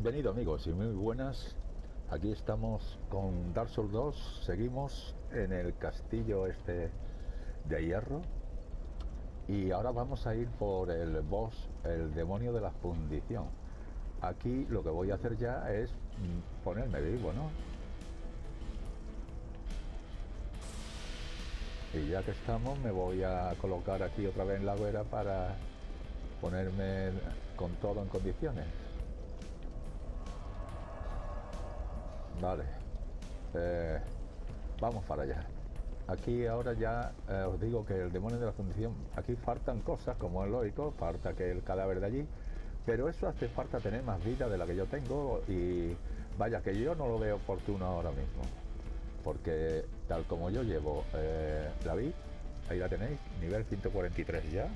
Bienvenido amigos y muy buenas. Aquí estamos con Dark Souls 2. Seguimos en el castillo este de hierro. Y ahora vamos a ir por el boss, el demonio de la fundición. Aquí lo que voy a hacer ya es mm, ponerme vivo, ¿no? Y ya que estamos me voy a colocar aquí otra vez en la hoguera para ponerme con todo en condiciones. Vale. Eh, vamos para allá. Aquí ahora ya eh, os digo que el demonio de la fundición, aquí faltan cosas, como es lógico, falta que el cadáver de allí, pero eso hace falta tener más vida de la que yo tengo y vaya que yo no lo veo oportuno ahora mismo. Porque tal como yo llevo eh, David, ahí la tenéis, nivel 143 ya,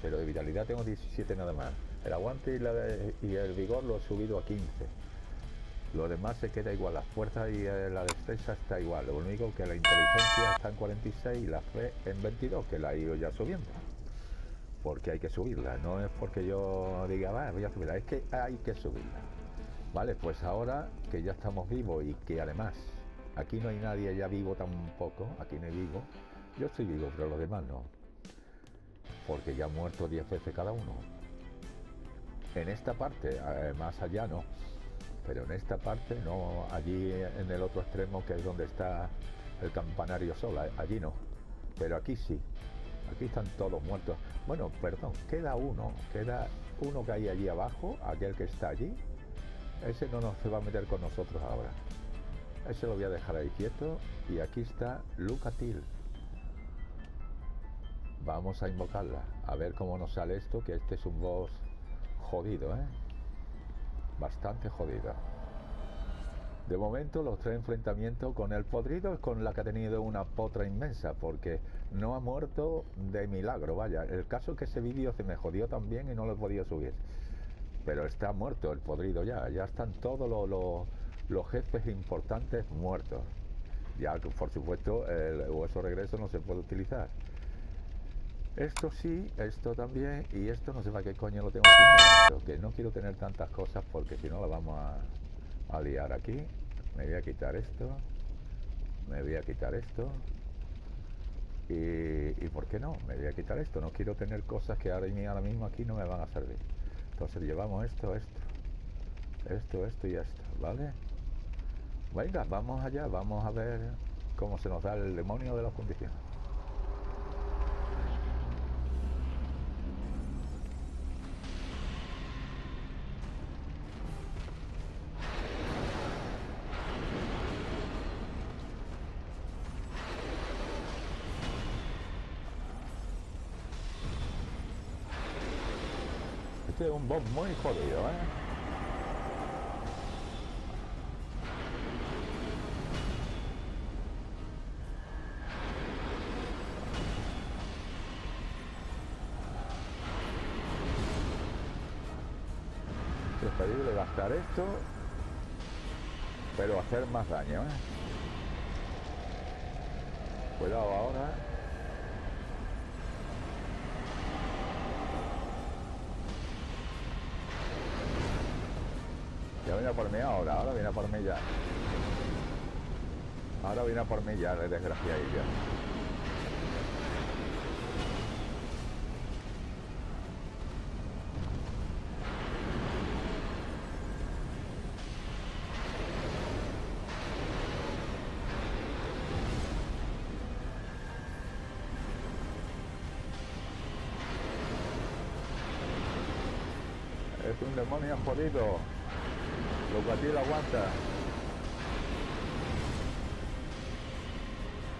pero de vitalidad tengo 17 nada más. El aguante y, y el vigor lo he subido a 15 lo demás se queda igual, la fuerza y eh, la defensa está igual. Lo único que la inteligencia está en 46 y la fe en 22, que la he ido ya subiendo. Porque hay que subirla, no es porque yo diga, va, voy a subirla, es que hay que subirla. Vale, pues ahora que ya estamos vivos y que además aquí no hay nadie ya vivo tampoco, aquí no hay vivo, yo estoy vivo, pero los demás no. Porque ya han muerto 10 veces cada uno. En esta parte, eh, más allá no pero en esta parte no, allí en el otro extremo que es donde está el campanario sola, allí no, pero aquí sí, aquí están todos muertos. Bueno, perdón, queda uno, queda uno que hay allí abajo, aquel que está allí, ese no nos se va a meter con nosotros ahora. Ese lo voy a dejar ahí quieto y aquí está Lucatil. Vamos a invocarla, a ver cómo nos sale esto, que este es un boss jodido, ¿eh? Bastante jodida. De momento los tres enfrentamientos con el podrido es con la que ha tenido una potra inmensa, porque no ha muerto de milagro, vaya. El caso es que ese vídeo se me jodió también y no lo he podido subir. Pero está muerto el podrido ya, ya están todos los, los, jefes importantes muertos. Ya, por supuesto, el hueso regreso no se puede utilizar. Esto sí, esto también, y esto no sé para qué coño lo tengo aquí, que no quiero tener tantas cosas porque si no la vamos a, liar aquí. Me voy a quitar esto, me voy a quitar esto, y, ¿por qué no? Me voy a quitar esto, no quiero tener cosas que ahora, ahora mismo aquí no me van a servir. Entonces llevamos esto, esto, esto, esto y esto, ¿vale? Venga, vamos allá, vamos a ver cómo se nos da el demonio de las condiciones. Un boss muy jodido, ¿eh? Por mí ahora, ahora viene por mí ya. Ahora viene por mí ya, de ya. Es un demonio jodido. Aguanta.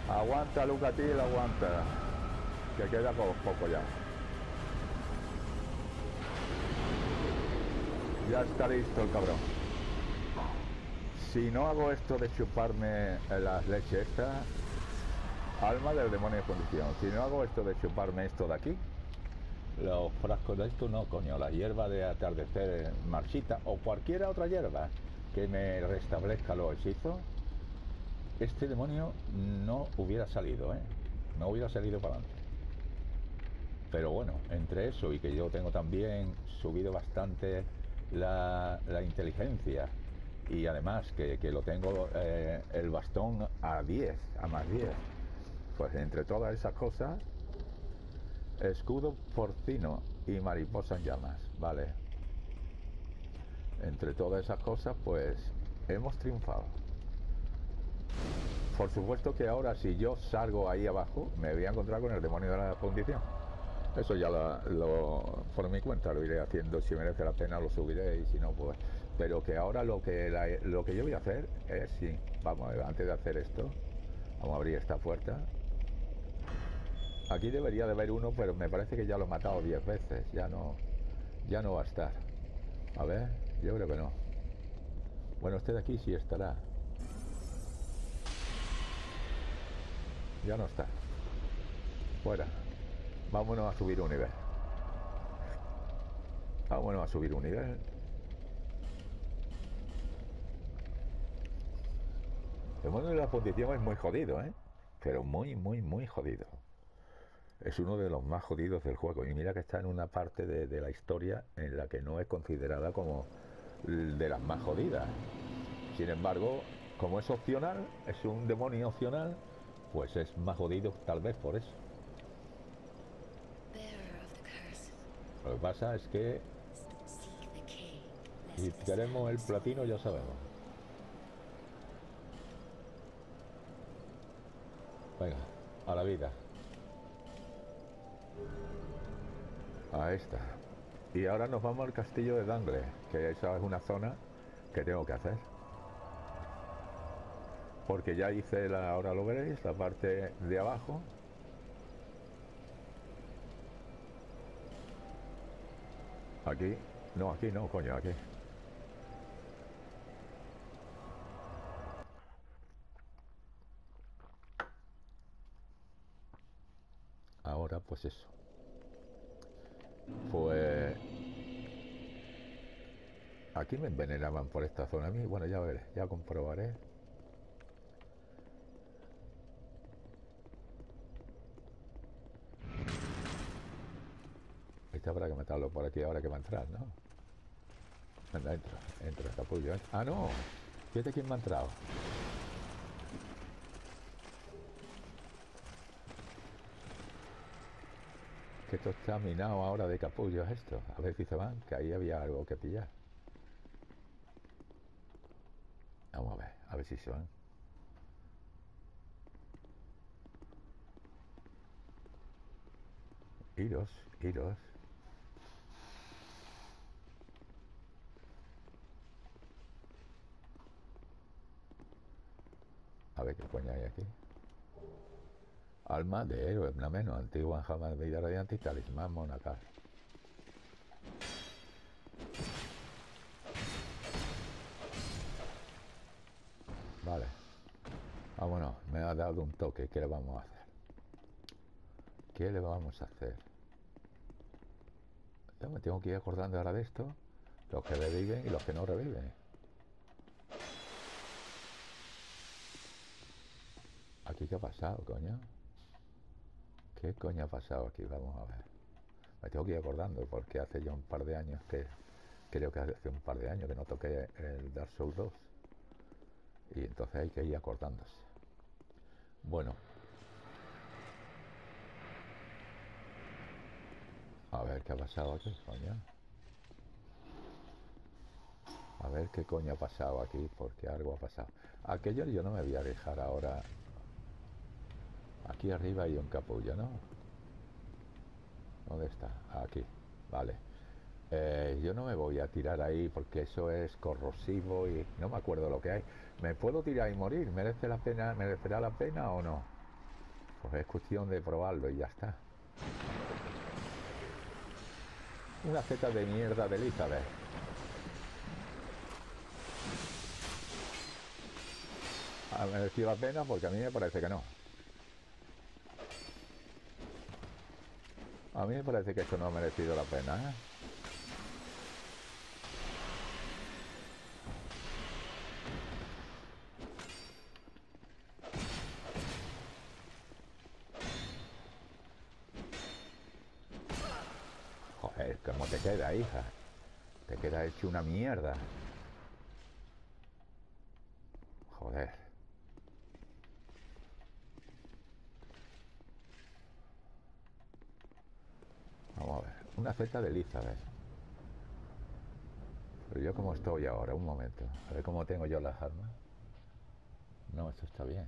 Aguanta, Lucatil, aguanta. Que queda poco ya. Ya está listo el cabrón. Si no hago esto de chuparme las leches esta, alma del demonio de condición. Si no hago esto de chuparme esto de aquí, los frascos de esto no, coño, la hierba de atardecer marchita o cualquier otra hierba que me restablezca los hechizos, este demonio no hubiera salido, ¿eh? No hubiera salido para adelante. Pero bueno, entre eso y que yo tengo también subido bastante la, la inteligencia y además que, que lo tengo eh, el bastón a 10, a más 10. Pues entre todas esas cosas, escudo porcino y mariposa en llamas, vale. Entre todas esas cosas, pues hemos triunfado. Por supuesto que ahora si yo salgo ahí abajo, me voy a encontrar con el demonio de la condición. Eso ya lo, por mi cuenta lo iré haciendo, si merece la pena lo subiré y si no, pues... Pero que ahora lo que, lo que yo voy a hacer es, sí, vamos, antes de hacer esto, vamos a abrir esta puerta. Aquí debería de haber uno, pero me parece que ya lo he matado 10 veces, ya no, ya no va a estar. A ver, yo creo que no. Bueno, de aquí sí estará. Ya no está. Fuera. Vámonos a subir un nivel. Vámonos a subir un nivel. El mundo de la posición es muy jodido, ¿eh? Pero muy, muy, muy jodido. Es uno de los más jodidos del juego. Y mira que está en una parte de, la historia en la que no es considerada como de las más jodidas. Sin embargo, como es opcional, es un demonio opcional, pues es más jodido tal vez por eso. Lo que pasa es que si queremos el platino ya sabemos. Venga, a la vida. A esta. Y ahora nos vamos al castillo de Dangle, que esa es una zona que tengo que hacer. Porque ya hice la, ahora lo veréis, la parte de abajo, Aquí. No, aquí no, coño, aquí. Ahora, pues eso. Aquí me envenenaban por esta zona. A mí, bueno, ya veré, ya comprobaré. Este habrá que matarlo por aquí ahora que va a entrar, ¿no? Anda, entra, entra, capullo. ¿eh? Ah, no. Fíjate quién me ha entrado. Que esto está minado ahora de capullos esto. A ver si se van, que ahí había algo que pillar. Vamos a ver, van. Iros, iros. A ver qué coño hay aquí. Alma de héroe, una menos, antigua jamás de vida radiante y talismán monacal. Vámonos, me ha dado un toque. ¿Qué le vamos a hacer? ¿Qué le vamos a hacer? Yo me tengo que ir acordando ahora de esto. Los que reviven y los que no reviven. ¿Aquí qué ha pasado, coño? ¿Qué coño ha pasado aquí? Vamos a ver. Me tengo que ir acordando porque hace ya un par de años que... Creo que hace un par de años que no toqué el Dark Souls 2. Y entonces hay que ir acordándose. Bueno. A ver qué ha pasado aquí, coño. A ver qué coño ha pasado aquí, porque algo ha pasado. Aquello yo no me voy a dejar ahora Aquí arriba hay un capullo, ¿no? ¿Dónde está? Aquí, vale. Eh, yo no me voy a tirar ahí porque eso es corrosivo y no me acuerdo lo que hay. ¿Me puedo tirar y morir? ¿Merece la pena, merecerá la pena o no? Pues es cuestión de probarlo y ya está. Una zeta de mierda de Elizabeth. ¿Ha merecido la pena? Porque a mí me parece que no. A mí me parece que esto no ha merecido la pena, ¿eh? Joder, ¿cómo te queda, hecho una mierda. Joder. Vamos a ver. Una Z de Elizabeth. Pero yo como estoy ahora, un momento. A ver cómo tengo yo las armas. No, esto está bien.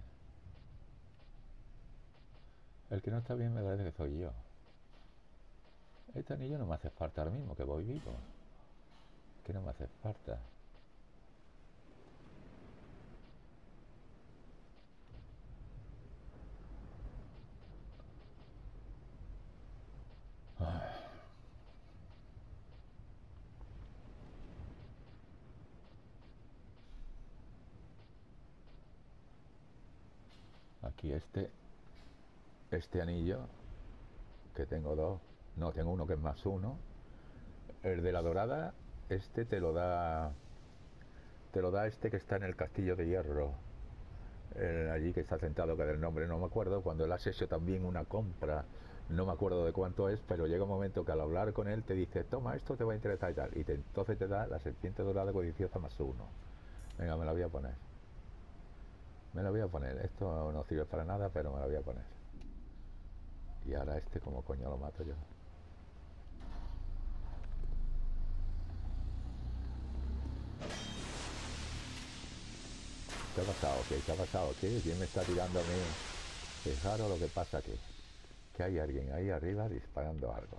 El que no está bien me parece que soy yo. Este anillo no me hace falta ahora mismo, que voy vivo. Que no me hace falta. Aquí este, este anillo, que tengo dos, no, tengo uno que es más uno. El de la dorada, este te lo da, te lo da este que está en el castillo de hierro. allí que está sentado, que del nombre no me acuerdo, cuando él has hecho también una compra, no me acuerdo de cuánto es, pero llega un momento que al hablar con él te dice, toma, esto te va a interesar y tal, y entonces te da la serpiente dorada codiciosa más uno. Venga, me la voy a poner. Me la voy a poner. Esto no sirve para nada, pero me la voy a poner. Y ahora este, como coño lo mato yo? ¿Qué ha pasado? ¿Qué, ¿Qué ha pasado? ¿Qué? ¿Quién me está tirando a mí? Fijaros lo que pasa aquí. Que hay alguien ahí arriba disparando algo.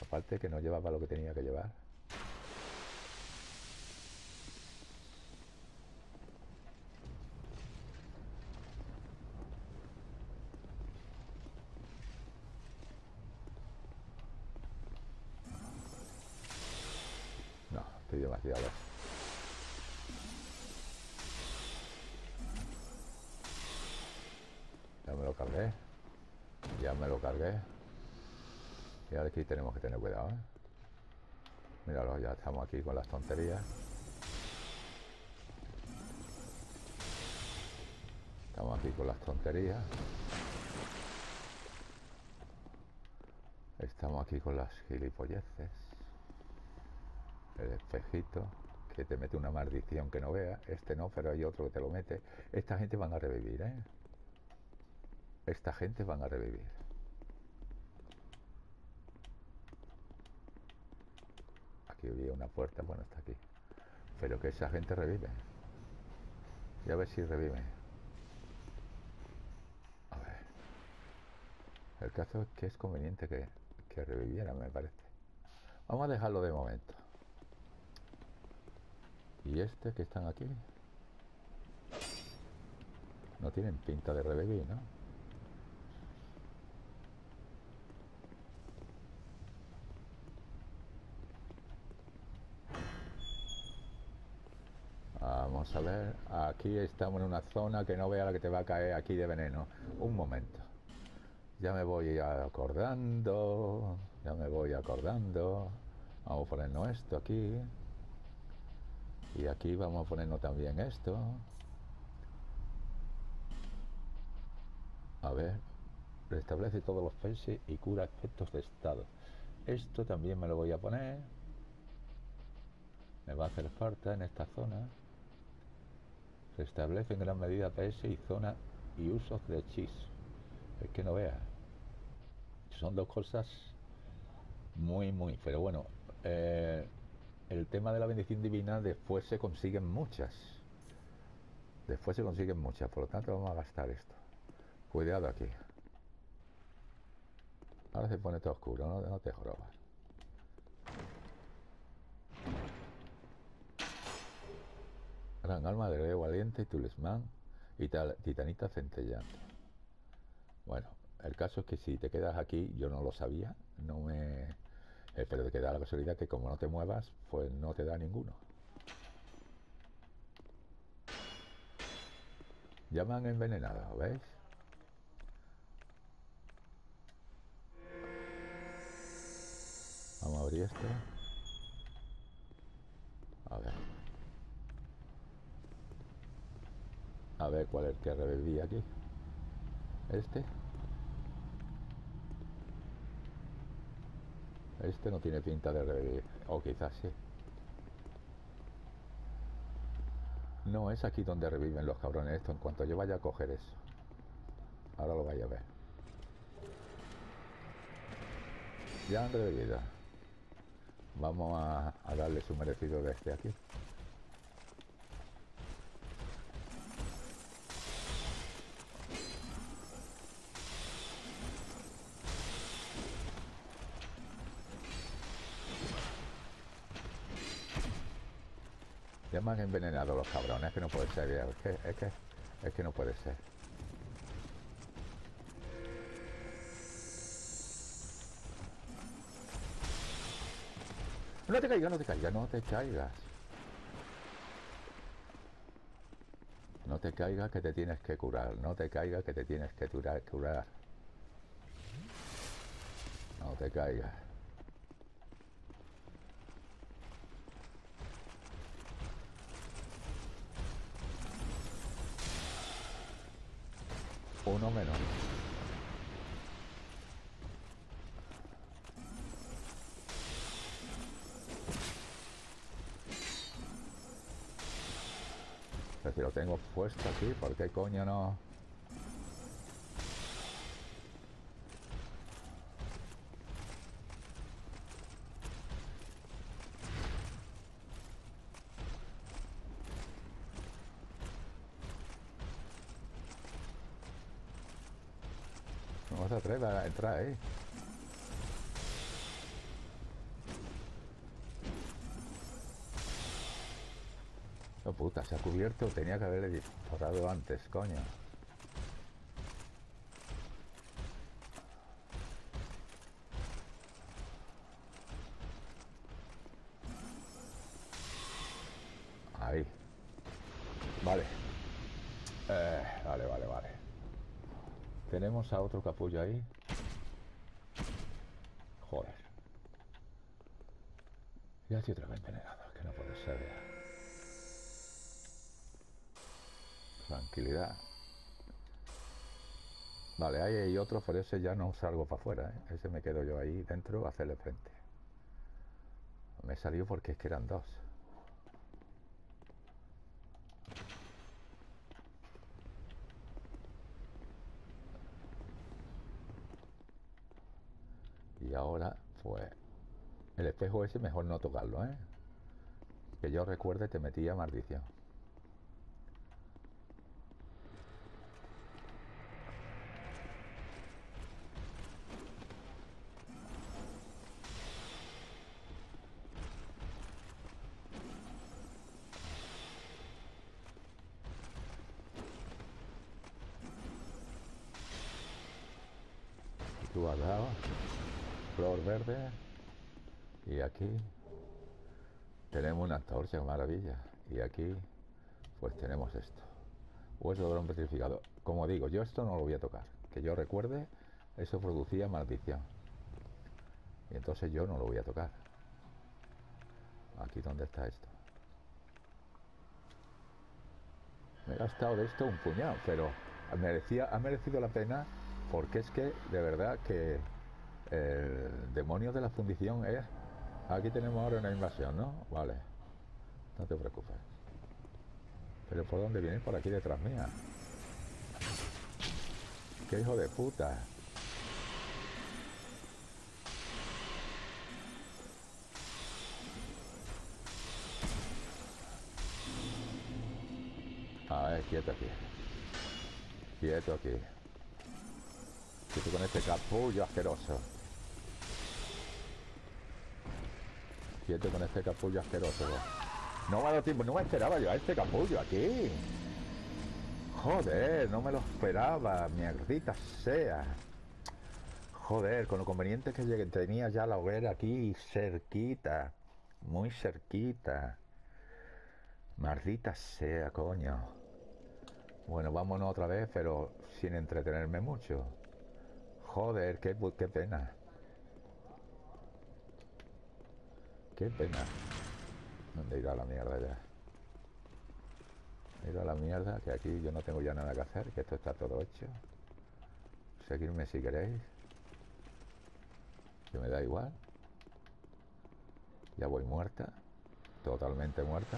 Aparte que no llevaba lo que tenía que llevar. No, estoy demasiado. cargué. Ya me lo cargué. Y ahora aquí tenemos que tener cuidado, ¿eh? Míralo, ya estamos aquí con las tonterías. Estamos aquí con las tonterías. Estamos aquí con las gilipolleces. El espejito que te mete una maldición que no vea. Este no, pero hay otro que te lo mete. Esta gente van a revivir, ¿eh? esta gente van a revivir. Aquí había una puerta, bueno, está aquí. Pero que esa gente revive. Y a ver si revive. A ver. El caso es que es conveniente que, que reviviera, me parece. Vamos a dejarlo de momento. Y este que están aquí. No tienen pinta de revivir, ¿no? A ver, aquí estamos en una zona que no vea la que te va a caer aquí de veneno. Un momento. Ya me voy acordando, ya me voy acordando. Vamos a ponernos esto aquí. Y aquí vamos a ponernos también esto. A ver, restablece todos los peces y cura efectos de estado. Esto también me lo voy a poner. Me va a hacer falta en esta zona. Establece en gran medida PS y zona y usos de chis. Es que no vea. Son dos cosas muy, muy. Pero bueno, eh, el tema de la bendición divina después se consiguen muchas. Después se consiguen muchas. Por lo tanto, vamos a gastar esto. Cuidado aquí. Ahora se pone todo oscuro, no, no te jorobas. Gran alma de Leo Valiente, Tulismán y Titanita centellante. Bueno, el caso es que si te quedas aquí, yo no lo sabía, no me... Eh, pero te queda la casualidad que como no te muevas, pues no te da ninguno. Ya me han envenenado, ¿veis? Vamos a abrir esto. A ver. A ver cuál es el que reviví aquí. Este. Este no tiene pinta de revivir. O quizás sí. No, es aquí donde reviven los cabrones esto en cuanto yo vaya a coger eso. Ahora lo vaya a ver. Ya han revivido. Vamos a, a darle su merecido de este aquí. Ya me han envenenado los cabrones, es que no puede ser, es que, es que, no puede ser. No te caigas, no te caigas, no te caigas. No te caigas que te tienes que curar, no te caigas que te tienes que curar. No te caigas. Uno menos. Si lo tengo puesto aquí, ¿por qué coño no? No se ahí. Oh puta, se ha cubierto, tenía que haberle disparado antes, coño. Ahí. Vale. Eh, vale, vale, vale. Tenemos a otro capullo ahí. Joder. Y así otra vez envenenado, que no puede ser. Tranquilidad. Vale, ahí hay otro, pero ese ya no salgo para afuera, ¿eh? Ese me quedo yo ahí dentro a hacerle frente. Me salió porque es que eran dos. Y ahora, pues, el espejo ese mejor no tocarlo, ¿eh? Que yo recuerde te metía maldición. Tú flor verde y aquí tenemos una antorcha, maravilla. Y aquí pues tenemos esto. Hueso de hombre petrificado. Como digo, yo esto no lo voy a tocar. Que yo recuerde, eso producía maldición. Y entonces yo no lo voy a tocar. Aquí donde está esto. Me he gastado de esto un puñado, pero merecía, ha merecido la pena porque es que de verdad que el demonio de la fundición es... Aquí tenemos ahora una invasión, ¿no? Vale. No te preocupes. Pero ¿por dónde viene? Por aquí detrás mía. ¡Qué hijo de puta! A ver, quieto aquí. Quieto aquí. Quieto con este capullo asqueroso. Con este capullo asqueroso. No me ha dado tiempo, no me esperaba yo a este capullo aquí. Joder, no me lo esperaba, mierdita sea. Joder, con lo conveniente que llegué, tenía ya la hoguera aquí cerquita. Muy cerquita. Maldita sea, coño. Bueno, vámonos otra vez, pero sin entretenerme mucho. Joder, qué pena. Qué pena. ¿Dónde irá la mierda ya? Ir a la mierda, que aquí yo no tengo ya nada que hacer, que esto está todo hecho. Seguirme si queréis. Que me da igual. Ya voy muerta. Totalmente muerta.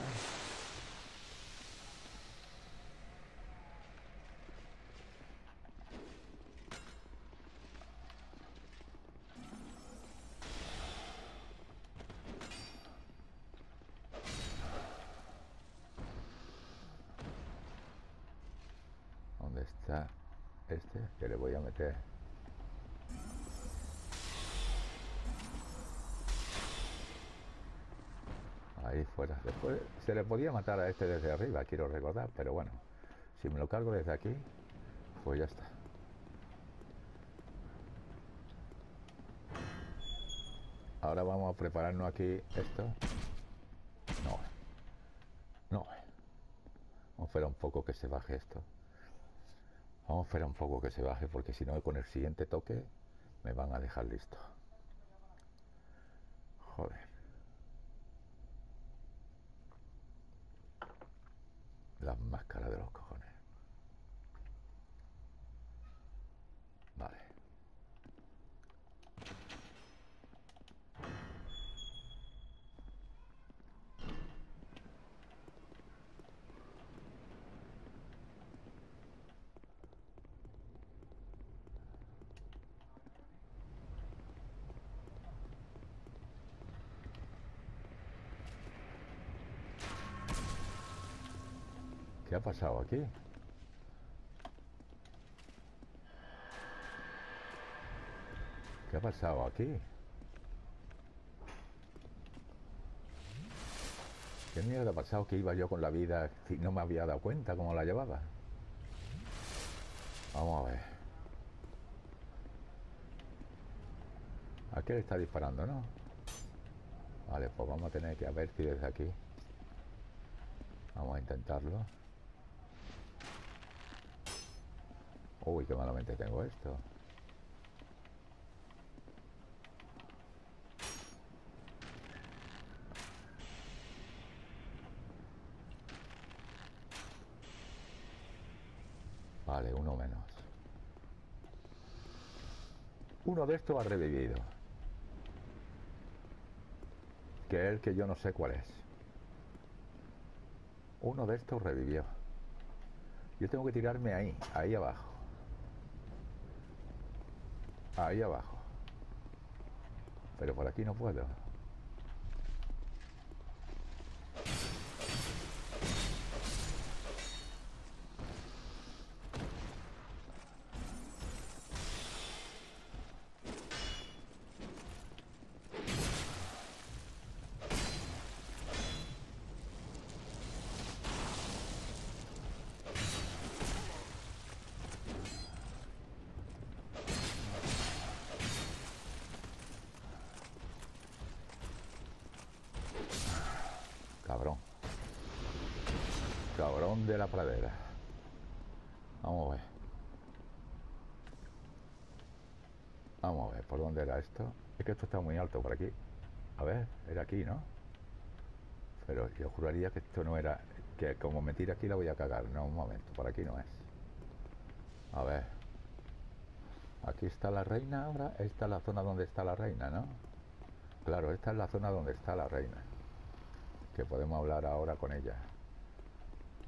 ¿Dónde está este? Que Ahí fuera. Se le podía matar a este desde arriba, quiero recordar, pero bueno, si me lo cargo desde aquí, pues ya está. Ahora vamos a prepararnos aquí esto. No. No. Vamos a un poco que se baje esto. Vamos a esperar un poco que se baje porque si no con el siguiente toque me van a dejar listo. Joder. Las máscaras de los cojones. Vale. ¿Qué ha pasado aquí? ¿Qué ha pasado aquí? ¿Qué mierda ha pasado que iba yo con la vida y no me había dado cuenta cómo la llevaba? Vamos a ver. ¿A qué le está disparando, no? Vale, pues vamos a tener que a ver si desde aquí. Vamos a intentarlo. Uy, qué malamente tengo esto. Vale, uno menos. Uno de estos ha revivido. Que el que yo no sé cuál es. Uno de estos revivió. Yo tengo que tirarme ahí, ahí abajo. Ahí abajo. Pero por aquí no puedo. Vamos a ver. Vamos a ver, ¿por dónde era esto? Es que esto está muy alto por aquí. A ver, era aquí, ¿no? Pero yo juraría que esto no era... Que como me tira aquí la voy a cagar. No, un momento, por aquí no es. A ver. Aquí está la reina ahora. Esta es la zona donde está la reina, ¿no? Claro, esta es la zona donde está la reina que podemos hablar ahora con ella.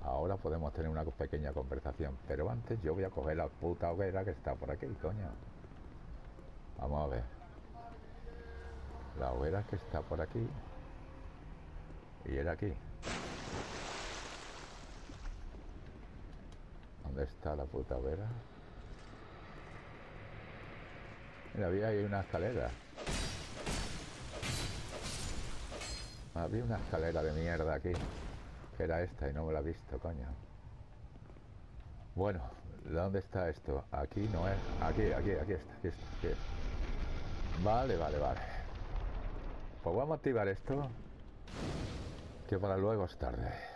Ahora podemos tener una pequeña conversación, pero antes yo voy a coger la puta hoguera que está por aquí, coño. Vamos a ver. La hoguera que está por aquí. Y era aquí. ¿Dónde está la puta hoguera? Mira, había ahí una escalera. Había una escalera de mierda aquí. Era esta y no me la he visto, coño. Bueno, ¿dónde está esto? Aquí no es. Aquí, aquí, aquí está, aquí está, aquí está. Vale, vale, vale. Pues vamos a activar esto. Que para luego es tarde.